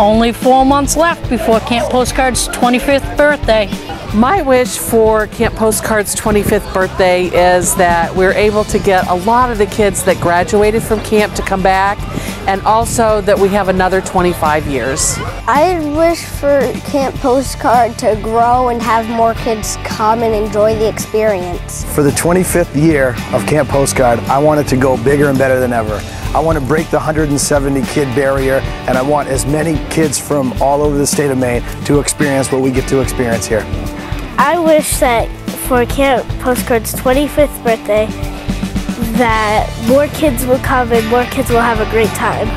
Only four months left before Camp Postcard's 25th birthday. My wish for Camp Postcard's 25th birthday is that we're able to get a lot of the kids that graduated from camp to come back and also that we have another 25 years. I wish for Camp Postcard to grow and have more kids come and enjoy the experience. For the 25th year of Camp Postcard, I want it to go bigger and better than ever. I want to break the 170 kid barrier and I want as many kids from all over the state of Maine to experience what we get to experience here. I wish that for Camp Postcard's 25th birthday that more kids will come and more kids will have a great time.